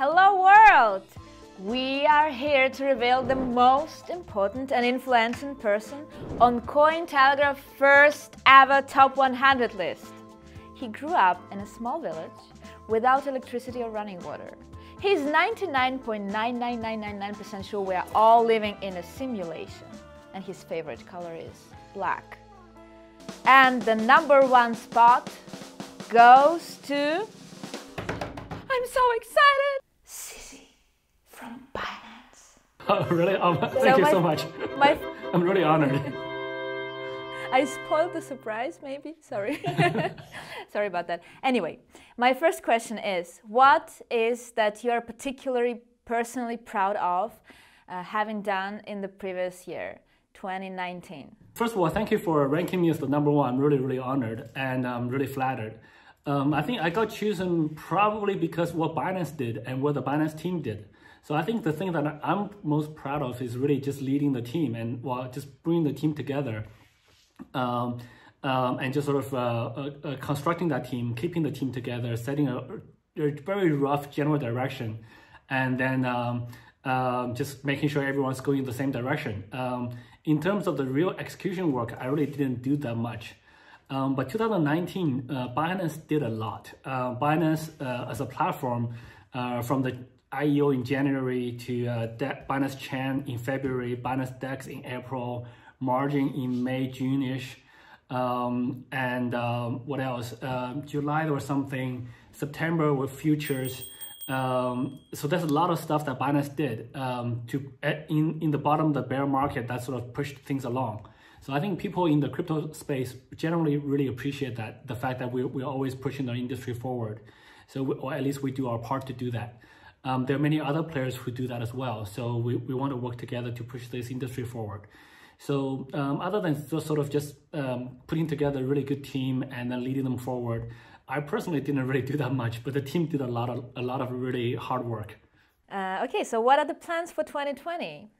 Hello world! We are here to reveal the most important and influential person on Cointelegraph's first ever top 100 list. He grew up in a small village without electricity or running water. He's 99.99999% sure we are all living in a simulation. And his favorite color is black. And the number one spot goes to. I'm so excited! From Binance. Oh, really? Oh, thank So you my- so much. My, I'm really honored. I spoiled the surprise, maybe. Sorry. Sorry about that. Anyway, my first question is What is that you're particularly personally proud of uh, having done in the previous year, 2019? First of all, thank you for ranking me as the number one. I'm really, really honored and I'm really flattered. Um, I think I got chosen probably because what Binance did and what the Binance team did. So I think the thing that I'm most proud of is really just leading the team and well, just bringing the team together. um, um, and just sort of uh, uh, uh, constructing that team, keeping the team together, setting a, a very rough general direction, and then um, um, just making sure everyone's going in the same direction. Um, in terms of the real execution work, I really didn't do that much. Um, but 2019, uh, Binance did a lot. Uh, Binance uh, as a platform, from the IEO in January to uh, De- Binance Chain in February, Binance Dex in April, Margin in May, June-ish, um, and um, what else? Um, July or something, September with futures. Um, so there's a lot of stuff that Binance did um, to eh, in in the bottom of the bear market that sort of pushed things along. So I think people in the crypto space generally really appreciate that the fact that we're, we're always pushing the industry forward. So we, or at least we do our part to do that. Um, there are many other players who do that as well. So we, we want to work together to push this industry forward. So um, other than just sort of just um, putting together a really good team and then leading them forward, I personally didn't really do that much, but the team did a lot of a lot of really hard work. Uh, okay, so what are the plans for 2020?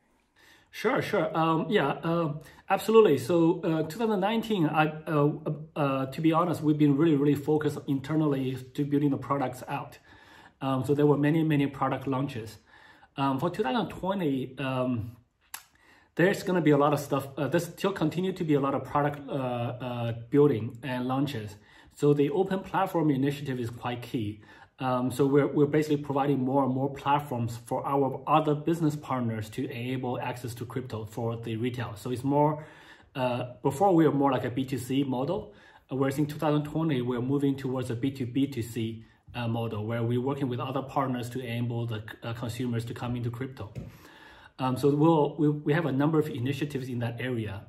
Sure, sure. Um, yeah, uh, absolutely. So, uh, 2019, I, uh, uh, to be honest, we've been really, really focused internally to building the products out. Um, so there were many, many product launches. Um, for 2020, um, there's going to be a lot of stuff. Uh, there's still continue to be a lot of product uh, uh, building and launches. So the open platform initiative is quite key. Um, so we're, we're basically providing more and more platforms for our other business partners to enable access to crypto for the retail. So it's more, uh, before we were more like a B2C model, whereas in 2020, we're moving towards a B2B2C uh, model where we're working with other partners to enable the uh, consumers to come into crypto. Um, so we'll, we, we have a number of initiatives in that area.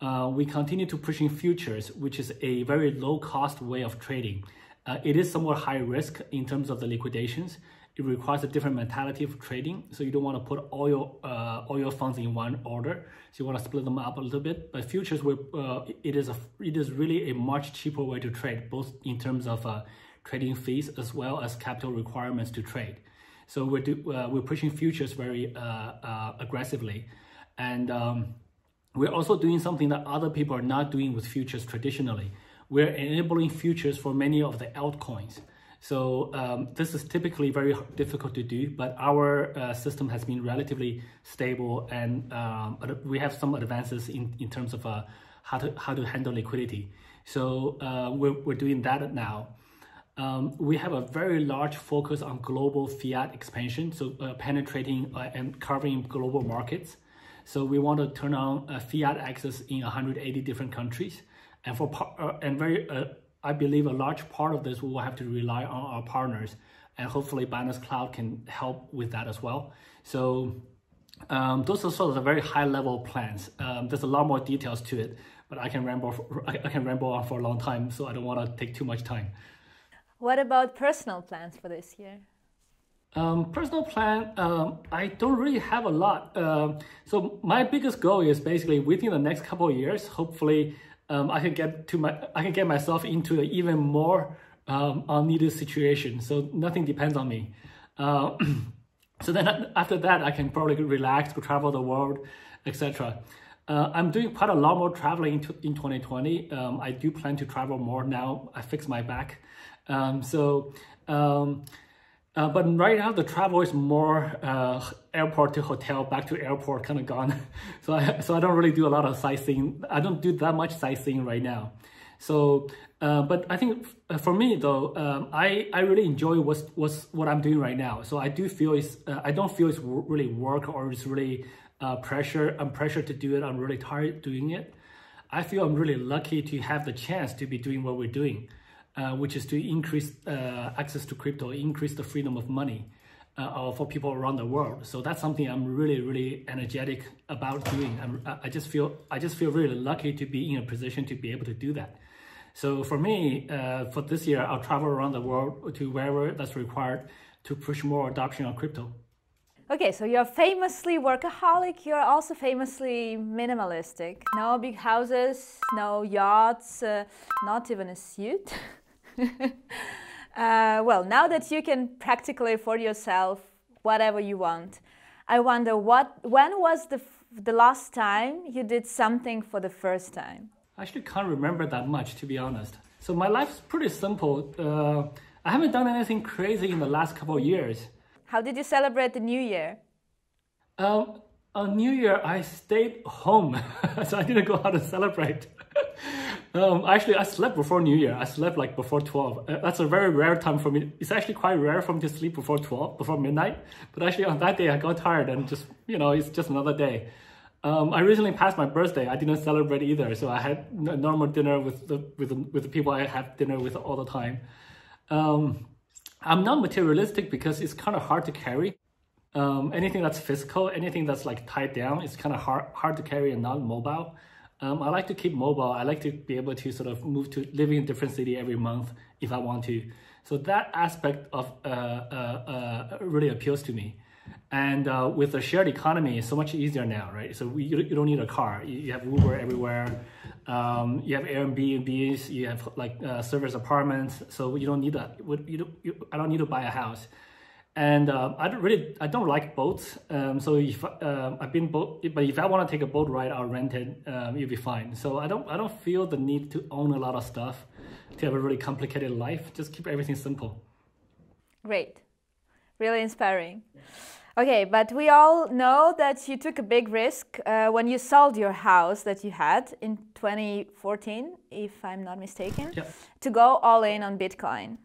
Uh, we continue to pushing futures, which is a very low cost way of trading. Uh, it is somewhat high risk in terms of the liquidations. It requires a different mentality of trading. So you don't want to put all your uh, all your funds in one order. So you want to split them up a little bit. But futures, will, uh, it is a it is really a much cheaper way to trade, both in terms of trading fees as well as capital requirements to trade. So we're do, uh, we're pushing futures very uh, uh, aggressively, and um, we're also doing something that other people are not doing with futures traditionally. We're enabling futures for many of the altcoins. So um, this is typically very difficult to do, but our uh, system has been relatively stable, and um, we have some advances in, in terms of uh, how to how to handle liquidity. So uh, we're we're doing that now. Um, we have a very large focus on global fiat expansion, so uh, penetrating uh, and covering global markets. So we want to turn on uh, fiat access in 180 different countries, and for uh, and very, uh, I believe a large part of this we will have to rely on our partners, and hopefully Binance Cloud can help with that as well. So um, those are sort of the very high level plans. Um, there's a lot more details to it, but I can ramble for, I I can ramble on for a long time, so I don't want to take too much time. What about personal plans for this year? Um, personal plan, um, I don't really have a lot. Um, so my biggest goal is basically within the next couple of years, hopefully, um, I can get to my, I can get myself into an even more um, unneeded situation. So nothing depends on me. Uh, so then after that, I can probably relax, go travel the world, etc. Uh, I'm doing quite a lot more traveling in, in 2020. Um, I do plan to travel more now. I fixed my back. Um, so um, Uh, but right now the travel is more uh, airport to hotel, back to airport, kind of gone. so I so I don't really do a lot of sightseeing. I don't do that much sightseeing right now. So, uh, but I think uh, for me though, um, I I really enjoy what's what's what I'm doing right now. So I do feel it's uh, I don't feel it's really work or it's really uh, pressure. I'm pressured to do it. I'm really tired doing it. I feel I'm really lucky to have the chance to be doing what we're doing uh, which is to increase uh, access to crypto, increase the freedom of money uh, for people around the world. So that's something I'm really, really energetic about doing. I'm, I just feel I just feel really lucky to be in a position to be able to do that. So for me, for this year, I'll travel around the world to wherever that's required to push more adoption of crypto. Okay, so you're famously workaholic, you're also famously minimalistic. No big houses, no yachts, uh, not even a suit. uh, well, now that you can practically afford yourself whatever you want, I wonder what when was the the last time you did something for the first time? I actually can't remember that much, to be honest. So my life's pretty simple. Uh, I haven't done anything crazy in the last couple of years. How did you celebrate the New Year? Um, on New Year, I stayed home, so I didn't go out to celebrate. Um, actually, I slept before New Year. I slept like before 12. Uh, that's a very rare time for me. It's actually quite rare for me to sleep before 12, before midnight. But actually on that day, I got tired and just, you know, it's just another day. Um, I recently passed my birthday. I didn't celebrate either. So I had a normal dinner with the, with the, with the people I have dinner with all the time. Um, I'm not materialistic because it's kind of hard to carry. Um, anything that's physical, anything that's like tied down, it's kind of hard, hard to carry and not mobile. Um, I like to keep mobile. I like to be able to sort of move to living in a different city every month if I want to. So that aspect of uh, uh, uh, really appeals to me. And uh, with the shared economy, it's so much easier now, right? So we, you, you don't need a car. You, have Uber everywhere. Um, you have Airbnbs. You have like uh, service apartments. So you don't need that. You don't, you, I don't need to buy a house and uh, I don't really I don't like boats. Um, so if uh, I've been boat, but if I want to take a boat ride, I'll rent it. Um, it'll be fine. So I don't I don't feel the need to own a lot of stuff to have a really complicated life. Just keep everything simple. Great, really inspiring. Okay, but we all know that you took a big risk uh, when you sold your house that you had in 2014, if I'm not mistaken, yeah. to go all in on Bitcoin.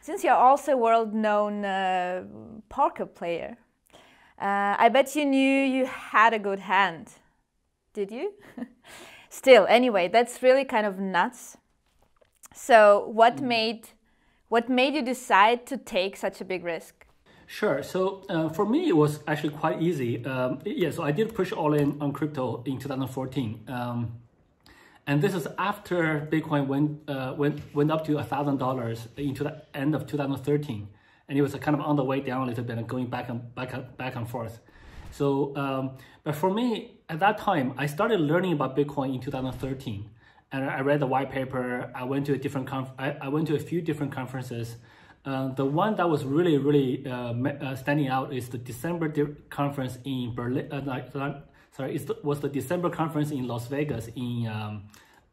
Since you're also a world-known uh, poker player, uh, I bet you knew you had a good hand. Did you? Still, anyway, that's really kind of nuts. So, what mm. made what made you decide to take such a big risk? Sure. So uh, for me, it was actually quite easy. Um, yeah, so I did push all in on crypto in 2014. Um, and this is after Bitcoin went uh, went went up to a thousand dollars into the end of 2013, and it was kind of on the way down a little bit and going back and back back and forth. So, um, but for me at that time, I started learning about Bitcoin in 2013, and I read the white paper. I went to a different conf- I, I went to a few different conferences. Uh, the one that was really really uh, uh, standing out is the December conference in Berlin. Uh, sorry, it was the December conference in Las Vegas in um,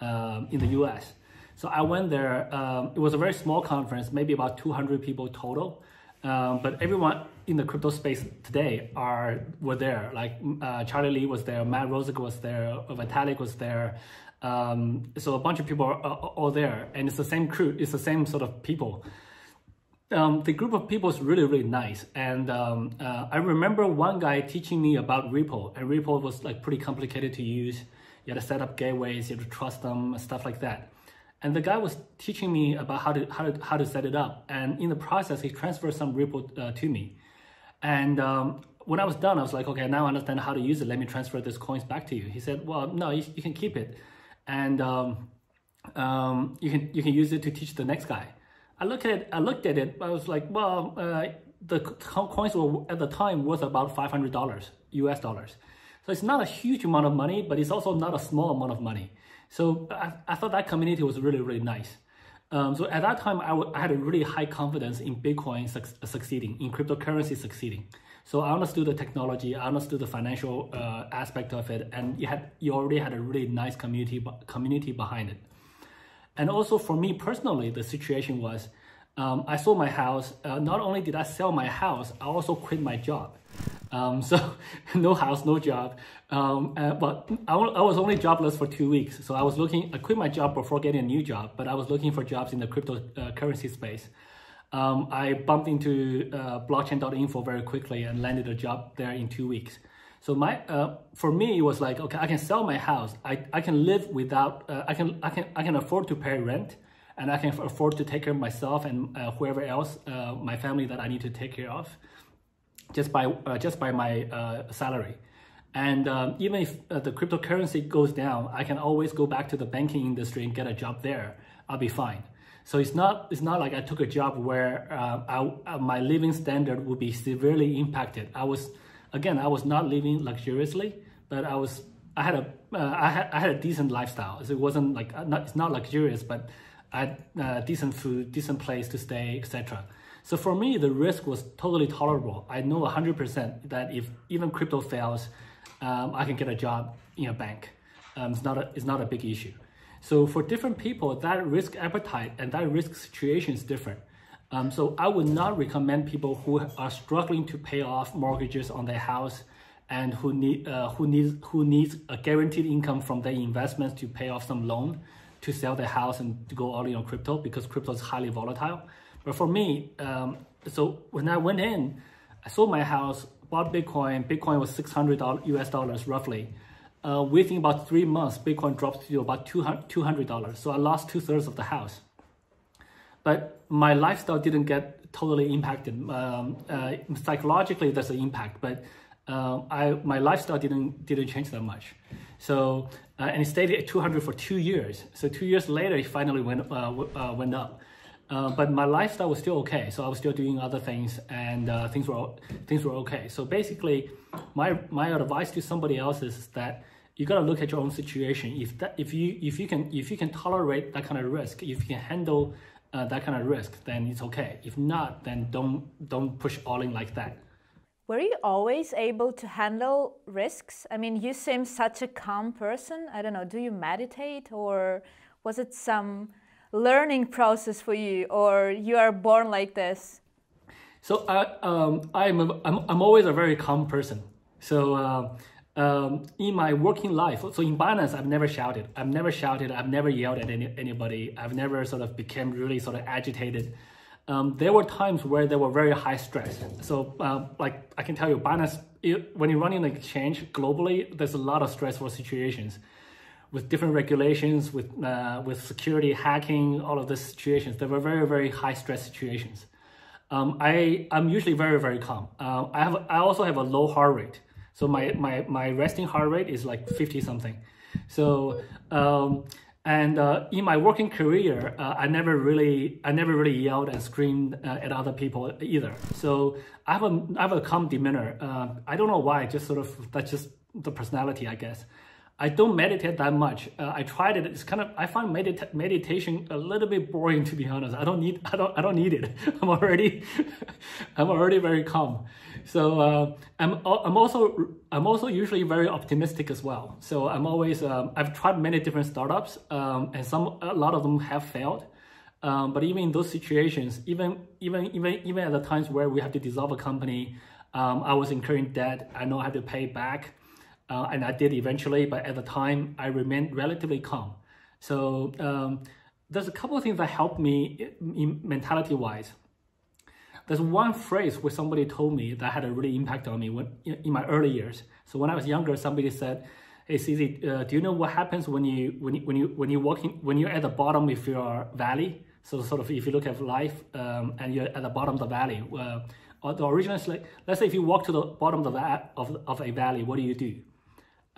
uh, in the U.S. So I went there. Um, it was a very small conference, maybe about 200 people total. Um, but everyone in the crypto space today are were there. Like uh, Charlie Lee was there, Matt Roszak was there, Vitalik was there. Um, so a bunch of people are, are all there, and it's the same crew. It's the same sort of people um, the group of people is really, really nice. And um, uh, I remember one guy teaching me about Ripple, and Ripple was like pretty complicated to use. You had to set up gateways, you had to trust them, stuff like that. And the guy was teaching me about how to how to how to set it up. And in the process, he transferred some Ripple uh, to me. And um, when I was done, I was like, okay, now I understand how to use it. Let me transfer these coins back to you. He said, well, no, you, you can keep it, and um, um, you can you can use it to teach the next guy. I looked at it, I looked at it, I was like, well, uh, the coins were at the time worth about $500 US dollars. So it's not a huge amount of money, but it's also not a small amount of money. So I, I thought that community was really, really nice. Um, so at that time, I, I had a really high confidence in Bitcoin su succeeding, in cryptocurrency succeeding. So I understood the technology, I understood the financial uh, aspect of it, and you had you already had a really nice community community behind it. And also for me personally, the situation was um, I sold my house. Uh, not only did I sell my house, I also quit my job. Um, so no house, no job. Um, uh, but I, was only jobless for two weeks. So I was looking, I quit my job before getting a new job, but I was looking for jobs in the cryptocurrency uh, space. Um, I bumped into uh, blockchain.info very quickly and landed a job there in two weeks. So my, uh, for me, it was like, okay, I can sell my house. I, I can live without, uh, I can, I can, I can afford to pay rent and I can afford to take care of myself and uh, whoever else, my family that I need to take care of just by uh, just by my uh, salary. And um, even if uh, the cryptocurrency goes down, I can always go back to the banking industry and get a job there. I'll be fine. So it's not it's not like I took a job where uh, I, uh, my living standard would be severely impacted. I was again I was not living luxuriously, but I was I had a uh, I had I had a decent lifestyle. So it wasn't like not, it's not luxurious, but I had decent food, decent place to stay, etc. So for me, the risk was totally tolerable. I know 100% that if even crypto fails, um, I can get a job in a bank. Um, it's, not a, it's not a big issue. So for different people, that risk appetite and that risk situation is different. Um, so I would not recommend people who are struggling to pay off mortgages on their house and who need uh, who needs who needs a guaranteed income from their investments to pay off some loan to sell their house and to go all in on crypto because crypto is highly volatile. But for me, um, so when I went in, I sold my house, bought Bitcoin. Bitcoin was 600 US dollars roughly. Uh, within about three months, Bitcoin dropped to about $200. So I lost two thirds of the house. But my lifestyle didn't get totally impacted. Um, uh, psychologically, there's an impact, but uh, I, my lifestyle didn't, didn't change that much. So, uh, and it stayed at 200 for two years. So two years later, it finally went, uh, uh, went up. Uh, but my lifestyle was still okay. So I was still doing other things and uh, things were things were okay. So basically, my my advice to somebody else is that you gotta look at your own situation. If that if you if you can if you can tolerate that kind of risk, if you can handle uh, that kind of risk, then it's okay. If not, then don't don't push all in like that. Were you always able to handle risks? I mean, you seem such a calm person. I don't know. Do you meditate or was it some learning process for you or you are born like this? So I, um, I'm, a, I'm, I'm always a very calm person. So uh, um, in my working life, so in Binance, I've never shouted. I've never shouted. I've never yelled at any, anybody. I've never sort of became really sort of agitated. Um, there were times where there were very high stress. So uh, like I can tell you, Binance, it, when you're running an exchange globally, there's a lot of stressful situations with different regulations, with uh, with security, hacking, all of these situations, they were very very high stress situations. Um, I I'm usually very very calm. Uh, I have I also have a low heart rate, so my my my resting heart rate is like fifty something. So um, and uh, in my working career, uh, I never really I never really yelled and screamed uh, at other people either. So I have a I have a calm demeanor. Uh, I don't know why, just sort of that's just the personality, I guess. I don't meditate that much. Uh, I tried it. It's kind of I find medita meditation a little bit boring to be honest. I don't need I don't I don't need it. I'm already I'm already very calm. So uh, I'm I'm also I'm also usually very optimistic as well. So I'm always um, I've tried many different startups um, and some a lot of them have failed. Um, but even in those situations, even even even even at the times where we have to dissolve a company, um, I was incurring debt. I know I have to pay back uh, and I did eventually, but at the time I remained relatively calm. So um, there's a couple of things that helped me in mentality wise. There's one phrase where somebody told me that had a really impact on me when, in my early years. So when I was younger, somebody said, "Hey, CZ, uh, do you know what happens when you when you when you when you walking when you're at the bottom of your valley? So sort of if you look at life um, and you're at the bottom of the valley, uh, the original like, let's say if you walk to the bottom of the of, of a valley, what do you do?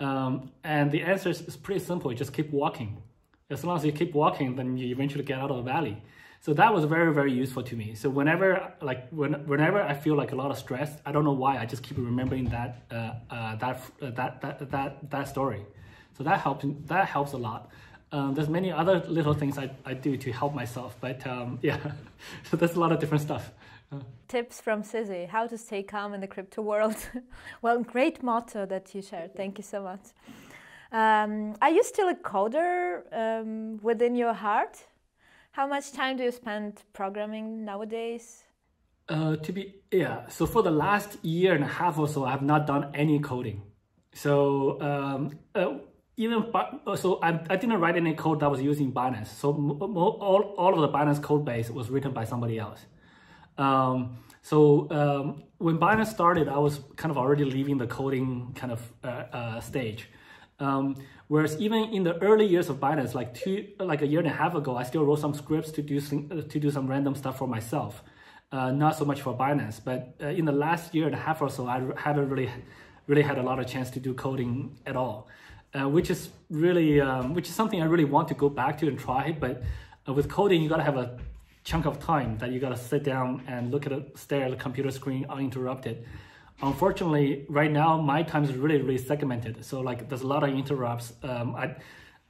Um, and the answer is, is pretty simple. You just keep walking. As long as you keep walking, then you eventually get out of the valley. So that was very, very useful to me. So whenever, like, when, whenever I feel like a lot of stress, I don't know why, I just keep remembering that, uh, uh, that, uh, that, that, that, that story. So that helps, that helps a lot. Um, there's many other little things I, I do to help myself, but um, yeah, so there's a lot of different stuff. Tips from CZ, how to stay calm in the crypto world. well, great motto that you shared. Thank you so much. Um, are you still a coder um, within your heart? How much time do you spend programming nowadays? Uh, to be yeah, so for the last year and a half or so, I have not done any coding. So um, uh, even uh, so, I, I didn't write any code that was using Binance. So all all of the Binance code base was written by somebody else. Um, so um, when Binance started, I was kind of already leaving the coding kind of uh, uh, stage. Um, whereas even in the early years of Binance, like two, like a year and a half ago, I still wrote some scripts to do some, to do some random stuff for myself uh, not so much for Binance. But uh, in the last year and a half or so, I haven't really, really had a lot of chance to do coding at all, uh, which is really, um, which is something I really want to go back to and try. But uh, with coding, you gotta have a chunk of time that you gotta sit down and look at a stare at the computer screen uninterrupted. Unfortunately, right now my time is really, really segmented. So like, there's a lot of interrupts. Um, I,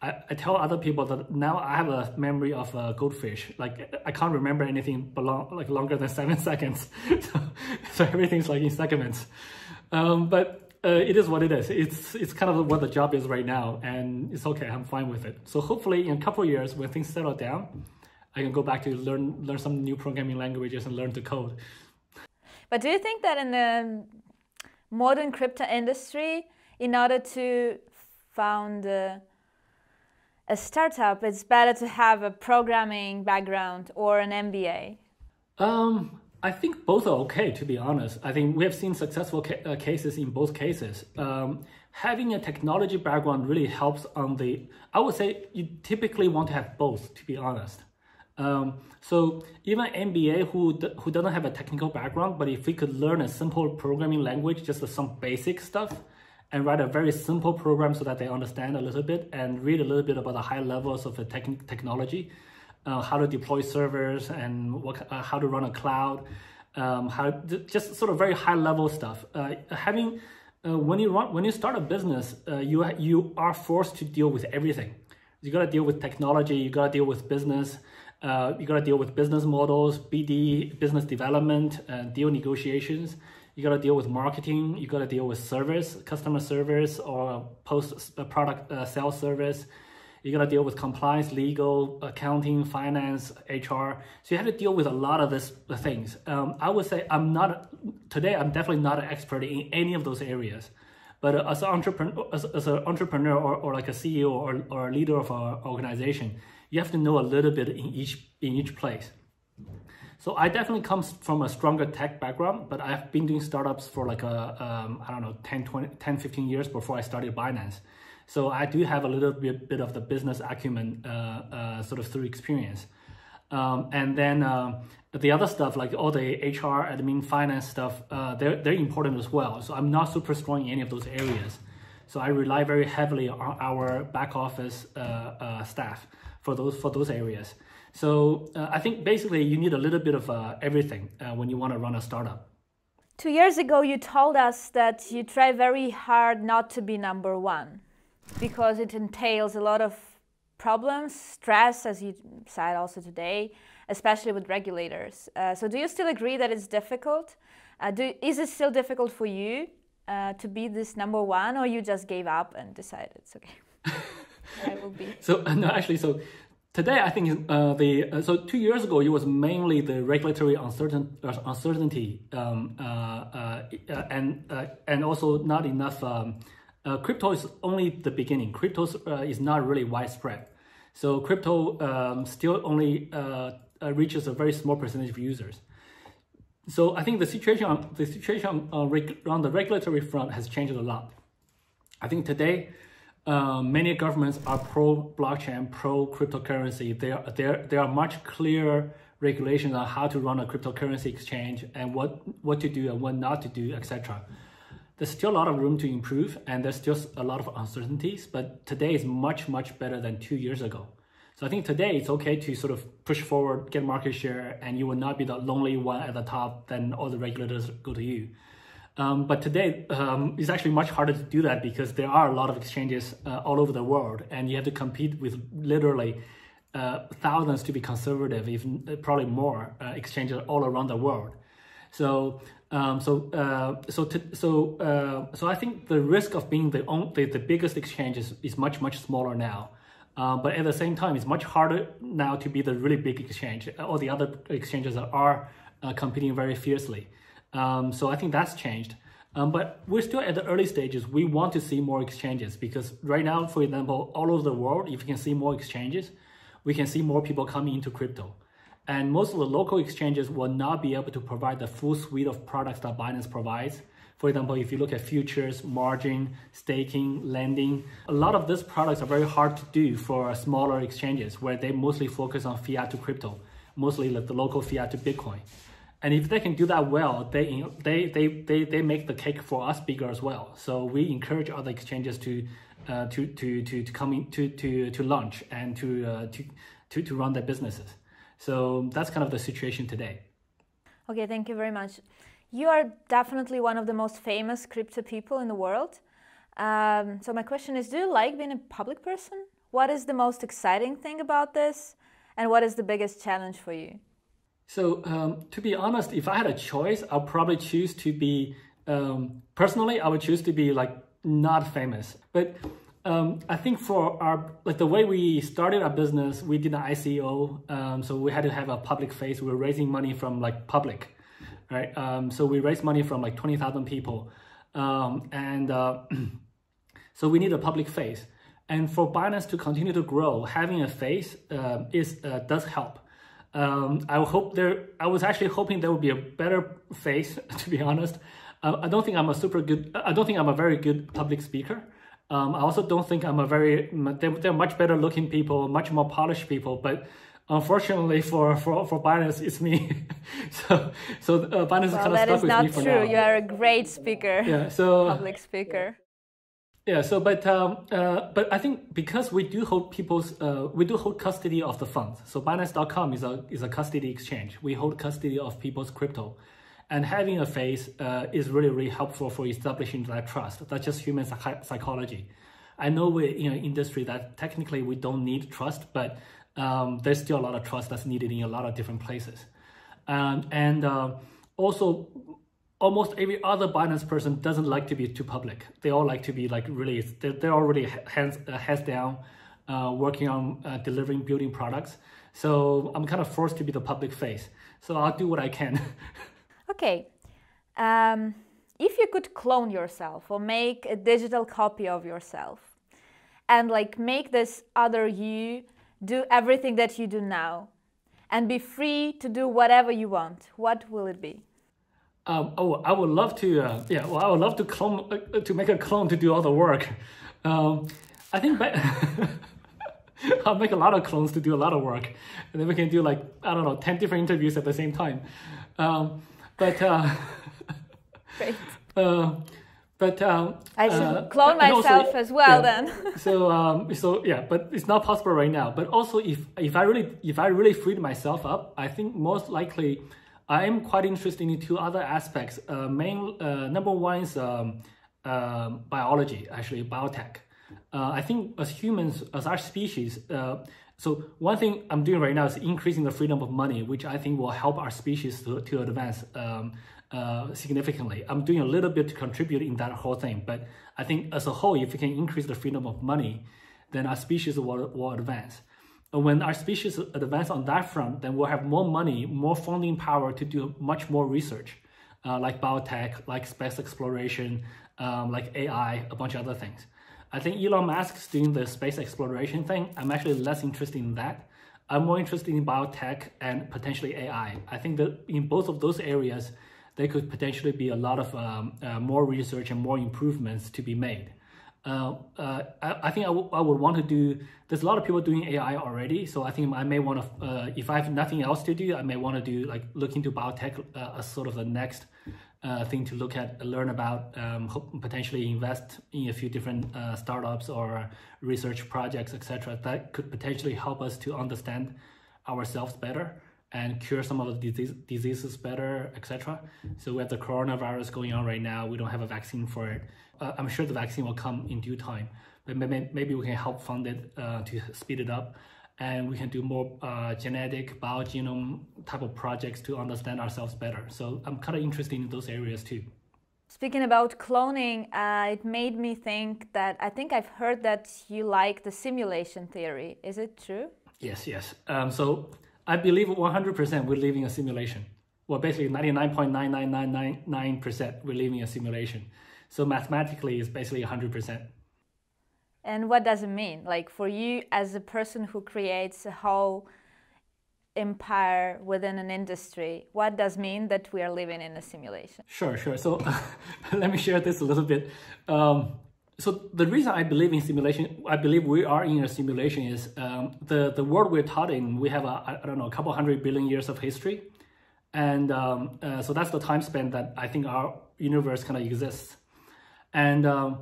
I, I tell other people that now I have a memory of a goldfish. Like I can't remember anything belong, like longer than seven seconds. so, so, everything's like in segments. Um, but uh, it is what it is. It's it's kind of what the job is right now, and it's okay. I'm fine with it. So hopefully, in a couple years, when things settle down, I can go back to learn learn some new programming languages and learn to code. But do you think that in the modern crypto industry, in order to found uh, a startup, it's better to have a programming background or an MBA? Um, I think both are okay, to be honest. I think we have seen successful ca uh, cases in both cases. Um, having a technology background really helps on the, I would say you typically want to have both, to be honest. Um, so even MBA who, who doesn't have a technical background, but if we could learn a simple programming language, just some basic stuff, and write a very simple program so that they understand a little bit and read a little bit about the high levels of the tech technology, uh, how to deploy servers and what, uh, how to run a cloud, um, how just sort of very high level stuff. Uh, having uh, when you run when you start a business, uh, you you are forced to deal with everything. You got to deal with technology. You got to deal with business. Uh, you got to deal with business models, BD, business development, and deal negotiations you got to deal with marketing, you got to deal with service, customer service or post uh, product uh, sales service. You got to deal with compliance, legal, accounting, finance, HR. So you have to deal with a lot of these things. Um, I would say I'm not, today I'm definitely not an expert in any of those areas. But as an entrepreneur, as, as an entrepreneur or, or like a CEO or, or a leader of an organization, you have to know a little bit in each, in each place. So I definitely come from a stronger tech background, but I've been doing startups for like a, um, I don't know, 10, 20, 10, 15 years before I started Binance. So I do have a little bit, bit of the business acumen uh, uh, sort of through experience. Um, and then uh, the other stuff, like all the HR, admin, finance stuff, uh, they're, they're important as well. So I'm not super strong in any of those areas. So I rely very heavily on our back office uh, uh, staff for those, for those areas. So uh, I think basically you need a little bit of uh, everything uh, when you want to run a startup. Two years ago, you told us that you try very hard not to be number one because it entails a lot of problems, stress, as you said also today, especially with regulators. Uh, so do you still agree that it's difficult? Uh, do, is it still difficult for you uh, to be this number one or you just gave up and decided it's okay? So no, actually, so Today, I think uh, the uh, so two years ago it was mainly the regulatory uncertain, uh, uncertainty um, uh, uh, uh, and and also not enough. Um, crypto is only the beginning. Crypto is not really widespread, so crypto um, still only reaches a very small percentage of users. So I think the situation on the situation on, on the regulatory front has changed a lot. I think today uh, many governments are pro blockchain, pro cryptocurrency. There, there, there are much clearer regulations on how to run a cryptocurrency exchange and what, what to do and what not to do, etc. There's still a lot of room to improve and there's just a lot of uncertainties, but today is much, much better than two years ago. So I think today it's okay to sort of push forward, get market share, and you will not be the lonely one at the top, then all the regulators go to you. Um, but today um, it's actually much harder to do that because there are a lot of exchanges uh, all over the world, and you have to compete with literally uh, thousands to be conservative, even uh, probably more uh, exchanges all around the world. So, um, so, uh, so, so, uh, so I think the risk of being the, the, the biggest exchange is, is much much smaller now. But at the same time, it's much harder now to be the really big exchange. All the other exchanges that are uh, competing very fiercely. Um, so I think that's changed. Um, but we're still at the early stages. We want to see more exchanges because right now, for example, all over the world, if you can see more exchanges, we can see more people coming into crypto. And most of the local exchanges will not be able to provide the full suite of products that Binance provides. For example, if you look at futures, margin, staking, lending, a lot of these products are very hard to do for smaller exchanges where they mostly focus on fiat to crypto, mostly like the local fiat to Bitcoin. And if they can do that well, they, they, they, they, they make the cake for us bigger as well. So we encourage other exchanges to, uh, to, to, to, to come in, to, to, to launch and to, uh, to, to, to run their businesses. So that's kind of the situation today. Okay, thank you very much. You are definitely one of the most famous crypto people in the world. Um, so my question is, do you like being a public person? What is the most exciting thing about this? And what is the biggest challenge for you? So um, to be honest, if I had a choice, I'll probably choose to be, um, personally, I would choose to be like not famous. But um, I think for our, like the way we started our business, we did an ICO. Um, so we had to have a public face. We were raising money from like public, right? Um, so we raised money from like 20,000 people. Um, and uh, so we need a public face. And for Binance to continue to grow, having a face uh, is uh, does help. Um, I hope there. I was actually hoping there would be a better face. To be honest, uh, I don't think I'm a super good. I don't think I'm a very good public speaker. Um, I also don't think I'm a very. They're, they're much better looking people, much more polished people, but unfortunately for for for Binance, it's me. so so uh, Binance well, is kind of stuck with me for now. That is not true. You are a great speaker. Yeah. So public speaker. Yeah, so but um, uh, but I think because we do hold people's uh, we do hold custody of the funds. So Binance.com is a is a custody exchange. We hold custody of people's crypto, and having a face uh, is really really helpful for establishing that trust. That's just human psych psychology. I know we're in an industry that technically we don't need trust, but um, there's still a lot of trust that's needed in a lot of different places, um, and uh, also almost every other Binance person doesn't like to be too public. They all like to be like really, they're, they're already hands, uh, heads down, uh, working on uh, delivering, building products. So I'm kind of forced to be the public face. So I'll do what I can. okay. Um, if you could clone yourself or make a digital copy of yourself and like make this other you do everything that you do now and be free to do whatever you want, what will it be? Um, oh, I would love to. Uh, yeah, well, I would love to clone uh, to make a clone to do all the work. Um, I think I'll make a lot of clones to do a lot of work, and then we can do like I don't know ten different interviews at the same time. Um, but uh, great. Uh, but um, I should uh, clone myself also, as well yeah, then. so um, so yeah, but it's not possible right now. But also, if if I really if I really freed myself up, I think most likely I am quite interested in two other aspects. Uh, main uh, number one is um, uh, biology, actually biotech. Uh, I think as humans, as our species, uh, so one thing I'm doing right now is increasing the freedom of money, which I think will help our species to, to advance um, uh, significantly. I'm doing a little bit to contribute in that whole thing, but I think as a whole, if we can increase the freedom of money, then our species will, will advance when our species advance on that front, then we'll have more money, more funding power to do much more research, uh, like biotech, like space exploration, um, like AI, a bunch of other things. I think Elon Musk's doing the space exploration thing. I'm actually less interested in that. I'm more interested in biotech and potentially AI. I think that in both of those areas, there could potentially be a lot of um, uh, more research and more improvements to be made. Uh, uh, I, I, think I, I would want to do, there's a lot of people doing AI already. So I think I may want to, uh, if I have nothing else to do, I may want to do like look into biotech uh, as sort of the next uh, thing to look at, learn about, um, potentially invest in a few different uh, startups or research projects, etc. That could potentially help us to understand ourselves better and cure some of the disease, diseases better, etc. So we have the coronavirus going on right now. We don't have a vaccine for it. Uh, I'm sure the vaccine will come in due time, but maybe, maybe we can help fund it uh, to speed it up. And we can do more uh, genetic, biogenome type of projects to understand ourselves better. So I'm kind of interested in those areas too. Speaking about cloning, uh, it made me think that I think I've heard that you like the simulation theory. Is it true? Yes, yes. Um, so I believe 100% we're living a simulation. Well, basically 99.99999% we're living a simulation. So mathematically, it's basically 100%. And what does it mean? Like for you as a person who creates a whole empire within an industry, what does mean that we are living in a simulation? Sure, sure. So let me share this a little bit. Um, so the reason I believe in simulation, I believe we are in a simulation is um, the, the world we're taught in, we have, a, I don't know, a couple hundred billion years of history. And um, uh, so that's the time span that I think our universe kind of exists. And um,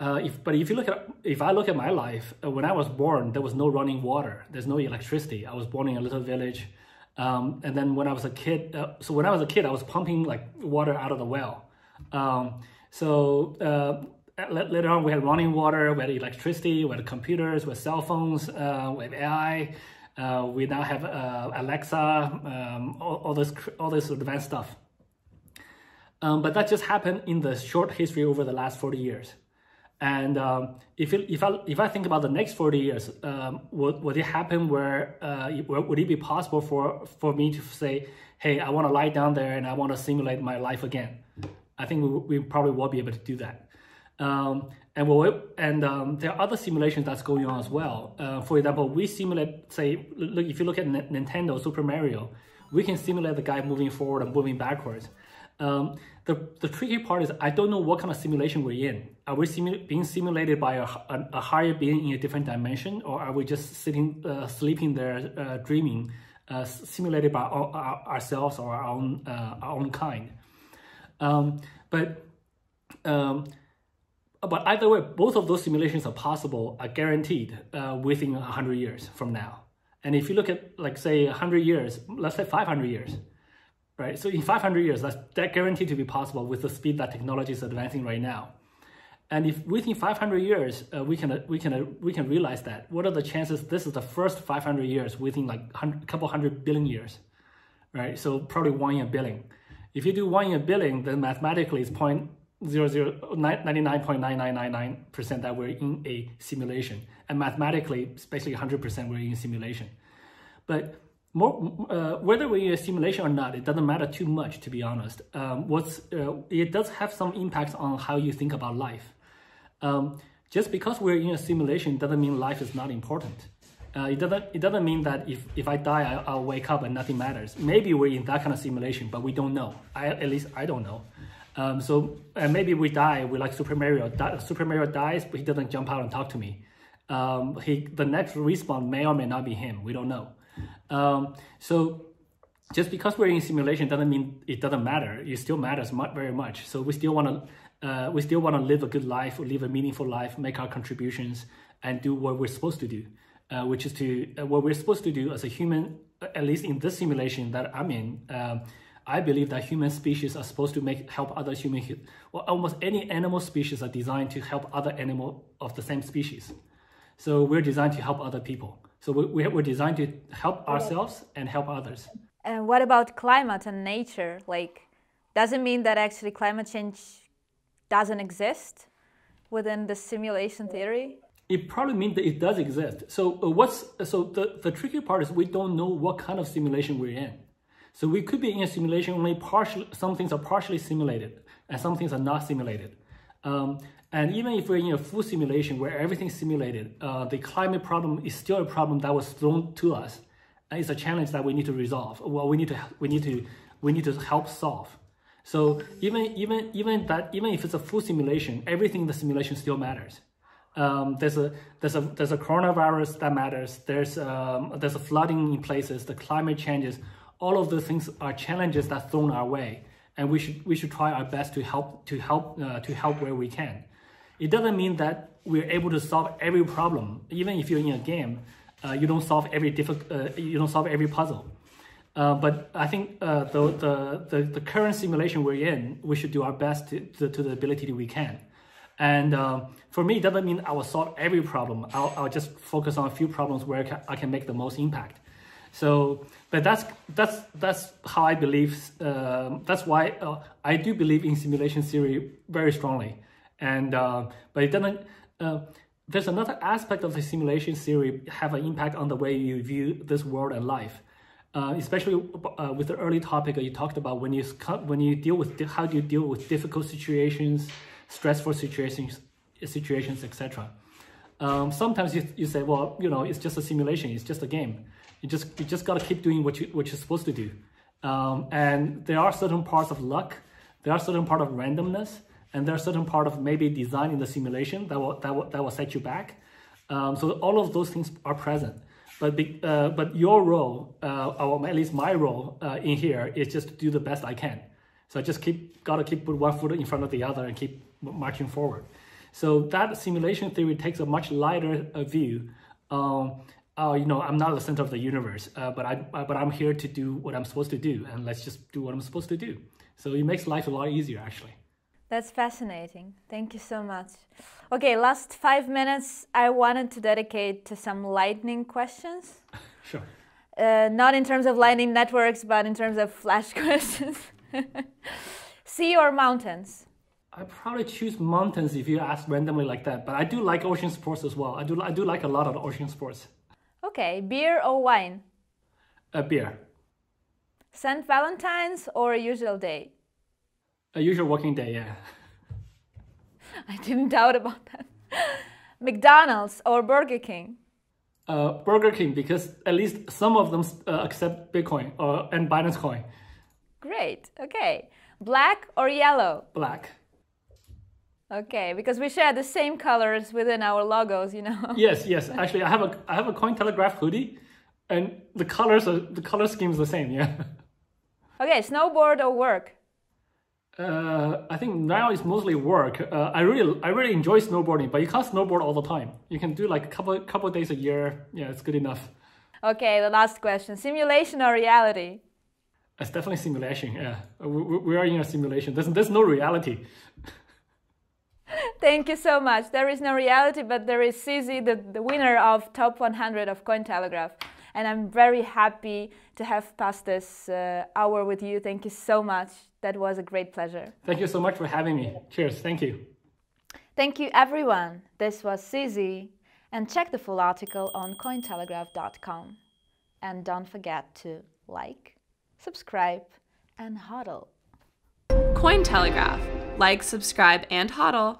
uh, if, but if you look at, if I look at my life, uh, when I was born, there was no running water. There's no electricity. I was born in a little village. Um, and then when I was a kid, uh, so when I was a kid, I was pumping like water out of the well. Um, so uh, later on, we had running water, we had electricity, we had computers, we had cell phones, uh, we had AI. Uh, we now have Alexa, um, all, all, this, all this advanced stuff. Um, but that just happened in the short history over the last 40 years. And um, if, it, if, I, if I think about the next 40 years, um, would, would it happen where, uh, would it be possible for, for me to say, hey, I want to lie down there and I want to simulate my life again? I think we, we probably will be able to do that. Um, and we'll, and um, there are other simulations that's going on as well. Uh, for example, we simulate, say, look, if you look at Nintendo Super Mario, we can simulate the guy moving forward and moving backwards. Um, the, the tricky part is I don't know what kind of simulation we're in. Are we simu being simulated by a, a, a, higher being in a different dimension, or are we just sitting, uh, sleeping there, uh, dreaming, uh, simulated by our, our, ourselves or our own, uh, our own kind? Um, but um, but either way, both of those simulations are possible, are guaranteed uh, within 100 years from now. And if you look at, like, say, 100 years, let's say 500 years, right? So in 500 years, that's that guaranteed to be possible with the speed that technology is advancing right now. And if within 500 years uh, we can uh, we can uh, we can realize that, what are the chances? This is the first 500 years within like a couple hundred billion years, right? So probably one in a billion. If you do one in a billion, then mathematically it's point zero zero ninety nine point nine nine nine nine percent that we're in a simulation, and mathematically, it's basically 100 percent we're in simulation. But more, uh, whether we're in a simulation or not, it doesn't matter too much, to be honest. Um, what's uh, it does have some impact on how you think about life. Um, just because we're in a simulation doesn't mean life is not important. Uh, it doesn't it doesn't mean that if, if I die, I, will wake up and nothing matters. Maybe we're in that kind of simulation, but we don't know. I, at least I don't know. Um, so maybe we die. We like Super Mario. Super Mario dies, but he doesn't jump out and talk to me. Um, he the next respawn may or may not be him. We don't know. Um, so just because we're in simulation doesn't mean it doesn't matter. It still matters much, very much. So we still want to uh, we still want to live a good life, live a meaningful life, make our contributions, and do what we're supposed to do, uh, which is to uh, what we're supposed to do as a human. At least in this simulation that I'm in, um, I believe that human species are supposed to make help other human. Well, almost any animal species are designed to help other animal of the same species. So we're designed to help other people. So we, we're designed to help ourselves and help others. And what about climate and nature? Like, does it mean that actually climate change doesn't exist within the simulation theory? It probably means that it does exist. So uh, what's so the, the tricky part is we don't know what kind of simulation we're in. So we could be in a simulation only partially, some things are partially simulated and some things are not simulated. Um, and even if we're in a full simulation where everything's simulated, uh, the climate problem is still a problem that was thrown to us. And it's a challenge that we need to resolve. Well, we need to we need to we need to help solve. So even even even that even if it's a full simulation, everything in the simulation still matters. Um, there's a there's a there's a coronavirus that matters. There's um, there's a flooding in places. The climate changes. All of those things are challenges that thrown our way, and we should we should try our best to help to help uh, to help where we can. It doesn't mean that we're able to solve every problem. Even if you're in a game, uh, you don't solve every difficult, uh, you don't solve every puzzle. Uh, but I think uh, the, the, the, the, current simulation we're in, we should do our best to, to, to the ability that we can. And uh, for me, it doesn't mean I will solve every problem. I'll, I'll just focus on a few problems where I can, I can make the most impact. So, but that's that's that's how I believe. Um, that's why uh, I do believe in simulation theory very strongly. And uh, but it doesn't. Uh, there's another aspect of the simulation theory have an impact on the way you view this world and life. Uh, especially uh, with the early topic you talked about when you when you deal with how do you deal with difficult situations, stressful situations, situations, etc. Um, sometimes you, you say, well, you know, it's just a simulation, it's just a game. You just you just gotta keep doing what you what you're supposed to do. Um, and there are certain parts of luck, there are certain part of randomness, and there are certain part of maybe designing the simulation that will that will, that will set you back. Um, so all of those things are present. But be, uh, but your role, uh, or at least my role uh, in here, is just to do the best I can. So I just keep gotta keep put one foot in front of the other and keep marching forward. So that simulation theory takes a much lighter uh, view. Um, oh, you know, I'm not the center of the universe, uh, but I but I'm here to do what I'm supposed to do, and let's just do what I'm supposed to do. So it makes life a lot easier, actually. That's fascinating. Thank you so much. Okay, last five minutes I wanted to dedicate to some lightning questions. sure. Uh, not in terms of lightning networks, but in terms of flash questions. sea or mountains? I probably choose mountains if you ask randomly like that, but I do like ocean sports as well. I do I do like a lot of ocean sports. Okay, beer or wine? A beer. St. Valentine's or a usual day? A usual working day, yeah. I didn't doubt about that. McDonald's or Burger King? Uh, Burger King because at least some of them uh, accept Bitcoin or and Binance Coin. Great. Okay. Black or yellow? Black. Okay, because we share the same colors within our logos, you know. yes, yes. Actually, I have a I have a Cointelegraph hoodie, and the colors are the color scheme is the same. Yeah. Okay, snowboard or work? Uh, I think now it's mostly work. Uh, I really I really enjoy snowboarding, but you can't snowboard all the time. You can do like a couple couple days a year. Yeah, it's good enough. Okay, the last question: simulation or reality? It's definitely simulation. Yeah, we, we are in a simulation. There's there's no reality. Thank you so much. There is no reality, but there is CZ, the, the winner of Top 100 of Cointelegraph. And I'm very happy to have passed this uh, hour with you. Thank you so much. That was a great pleasure. Thank you so much for having me. Cheers. Thank you. Thank you, everyone. This was CZ. And check the full article on Cointelegraph.com. And don't forget to like, subscribe, and hodl. Cointelegraph. Like, subscribe, and hodl.